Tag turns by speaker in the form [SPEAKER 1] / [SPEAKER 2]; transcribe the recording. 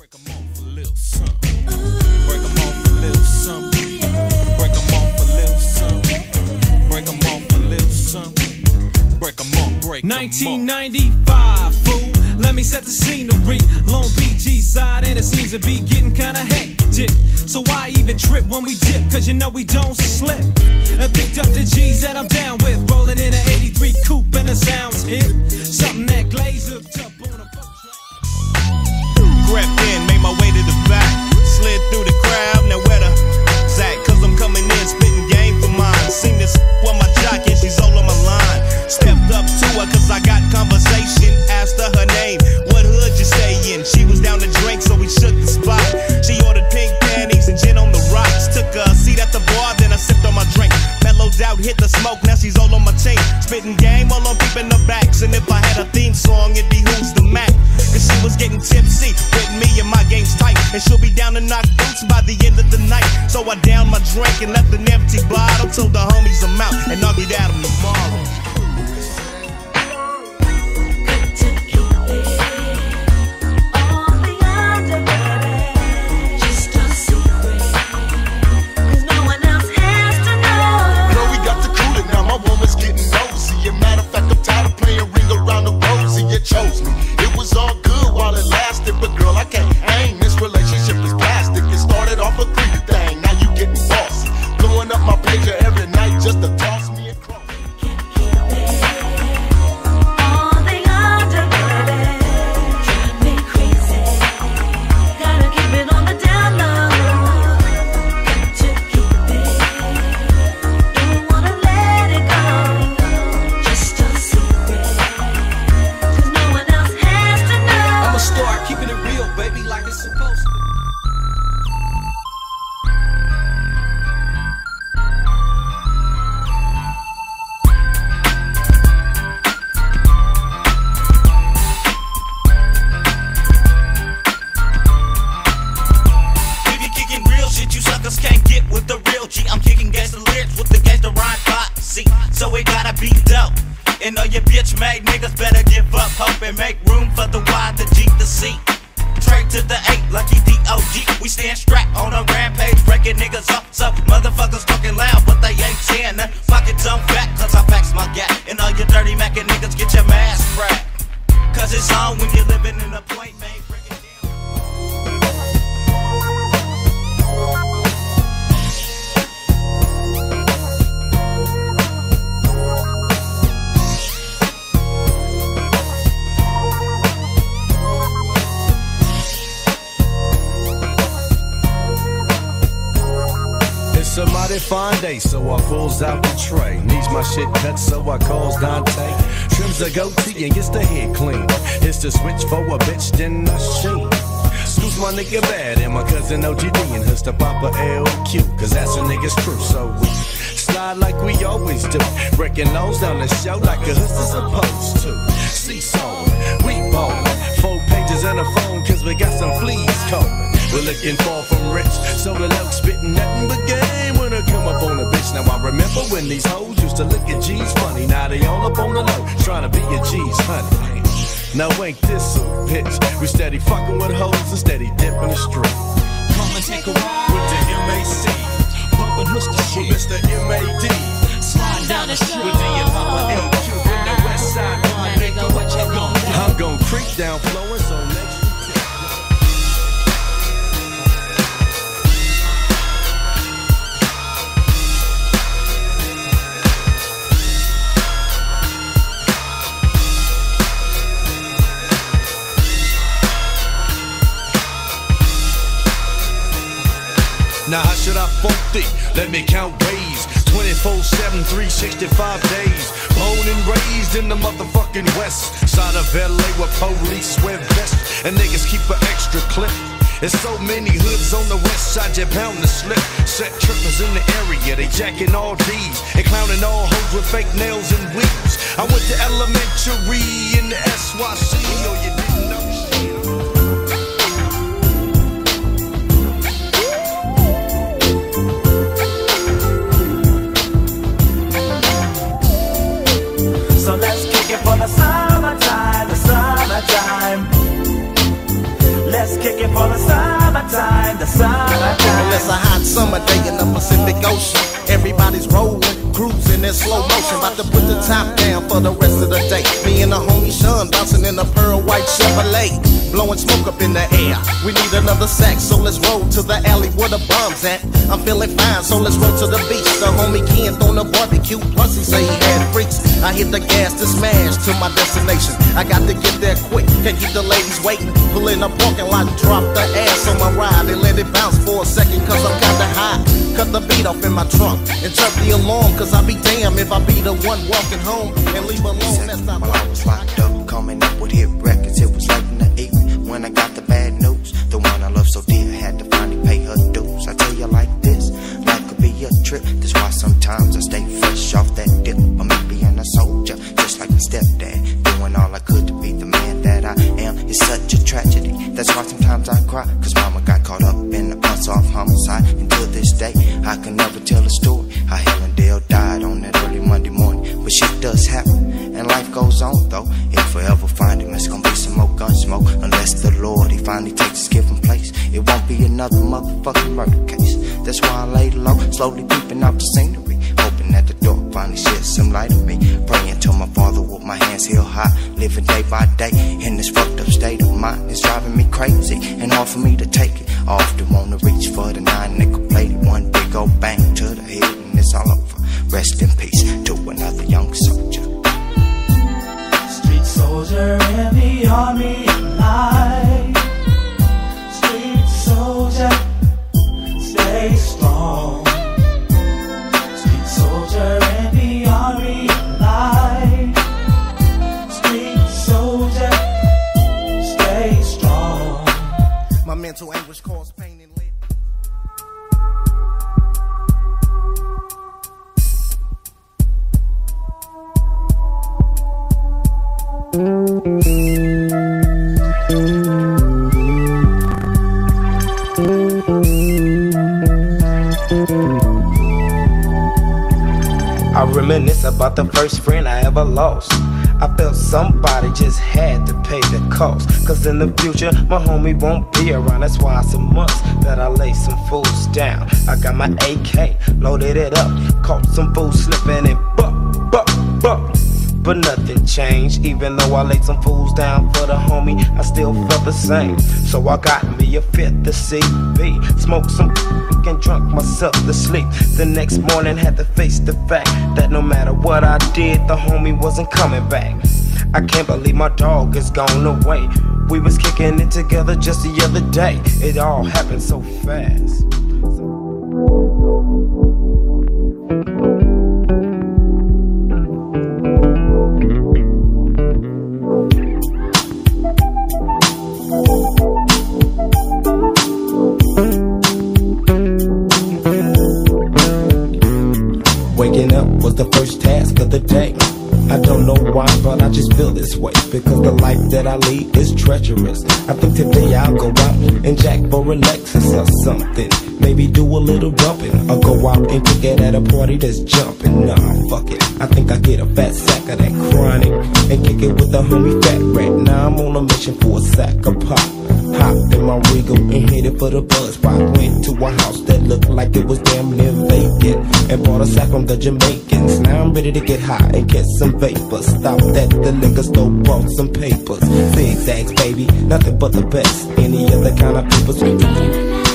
[SPEAKER 1] Break 'em off a little something. Break 'em off a little something. Break 'em off a little something. Break 'em off a little something. Break 'em off, break 'em off.
[SPEAKER 2] 1995, fool. Let me set the scenery. Long Beach side, and it seems to be getting kinda hectic. So why even trip when we dip? Cause you know we don't slip. And picked up the G's that I'm down with. Rolling in an 83 coupe and the sounds hit.
[SPEAKER 3] Out, hit the smoke, now she's all on my team. Spitting game while I'm peeping the backs. And if I had a theme song, it'd be Who's the Mac? Cause she was getting tipsy with me and my game's tight. And she'll be down to knock boots by the end of the night. So I down my drink and left an empty bottle. Told the homies I'm out and I'll get 'em tomorrow. Suckers can't get with the real G. I'm kicking gangsta lyrics with the gangsta rhyme posse. So it gotta be dope. And all your bitch made niggas better give up hope and make room for the Y, the G, the C. Straight to the eight, lucky D-O-G. We stand strapped on a rampage, breaking niggas up. So motherfuckers talking loud,
[SPEAKER 4] fine day, so I pulls out the tray. Needs my shit cut, so I calls Dante. Trims the goatee and gets the head clean. It's the switch for a bitch, then I sheen. Scoops my nigga bad and my cousin OGD and hus to Papa LQ, cause that's a nigga's crew. So we slide like we always do. Breaking nose down the show like a hus is supposed to. Seesaw, we ballin'. Four pages and a phone, cause we got some fleas calling. We're looking far from rich, so the low spitting nothing but game when I come up on a bitch. Now I remember when these hoes used to look at G's funny. Now they all up on the low, trying to be a G's honey. Now ain't this a bitch? We steady fucking with hoes and steady dipping the street.
[SPEAKER 2] Come and take a ride
[SPEAKER 4] With the MAC,
[SPEAKER 2] bumpin' Mr. Shit.
[SPEAKER 4] With Mr. MAD,
[SPEAKER 2] Sliding down the street
[SPEAKER 4] with the Papa LQ, with the West Side nigga, what you gon' do? I'm gon' creep down flowing, so 40. Let me count ways. 24 7, 365 days. Born and raised in the motherfucking West. Side of LA where police wear vests. And niggas keep an extra clip. There's so many hoods on the west side, you're bound to slip. Set trippers in the area, they jacking all D's and clowning all hoes with fake nails and weeds. I went to elementary in the SYC. Oh,
[SPEAKER 3] yeah. In a pearl white Chevrolet. Blowing smoke up in the air. We need another sack, so let's roll to the alley where the bombs at. I'm feeling fine, so let's roll to the beach. The homie Ken throwing a barbecue, plus he say he had freaks. I hit the gas to smash to my destination. I got to get there quick, can't keep the ladies waiting. Pull in a parking lot, drop the ass on my ride, and let it bounce for a second, cause I'm kinda high. Cut the beat off in my trunk, and turn the alarm, cause I'll be damn if I be the one walking home and leave alone. That's not
[SPEAKER 5] I was locked up, coming up with hit records, it was late in the evening when I got the bad news. The one I love so dear had to finally pay her dues. I tell you like this, life could be a trip. That's why sometimes I stay fresh off that dip. Or me being a soldier, just like my stepdad, doing all I could to be the man that I am. It's such a tragedy. That's why sometimes I cry, cause mama got caught up in the unsolved homicide. And to this day, I can never tell a story how Helen Dale died on that early Monday morning. But shit does happen, and life goes on though. If forever find him, it's gonna be some more gun smoke. Unless the Lord, he finally takes his given place. It won't be another motherfucking murder case. That's why I lay low, slowly peeping out the scenery. Hoping that the door finally sheds some light on me. Praying to my father with my hands held high. Living day by day in this fucked up state of mind. It's driving me crazy and hard for me to take it. I often wanna reach for the nine nickel plated one big old bang to the head and it's all over. Rest in peace to another young soldier.
[SPEAKER 6] Soldier in the army of life. Street soldier, stay strong. Street soldier in the army of life. Street soldier, stay strong.
[SPEAKER 3] My mental anguish caused pain
[SPEAKER 7] I reminisce about the first friend I ever lost. I felt somebody just had to pay the cost. Cause in the future, my homie won't be around. That's why it's a must that I lay some fools down. I got my AK, loaded it up, caught some fools slipping and. But nothing changed, even though I laid some fools down for the homie, I still felt the same. So I got me a fifth to CB, smoked some and drunk myself to sleep. The next morning had to face the fact that no matter what I did, the homie wasn't coming back. I can't believe my dog is gone away. We was kicking it together just the other day. It all happened so fast. That I lead is treacherous. I think today I'll go out and jack for a Lexus or something. Maybe do a little dumping. Or go out and kick it at a party that's jumping. Nah, fuck it. I think I get a fat sack of that chronic. And kick it with the homie Fat Rat. Now I'm on a mission for a sack of pop. Hopped in my Regal and headed for the buzz spot. Went to a house that looked like it was damn near vacant. And bought a sack from the Jamaicans. Now I'm ready to get high and catch some vapors. Stopped at the liquor store, bought some papers. Zigzags, baby, nothing but the best. Any other kind of papers.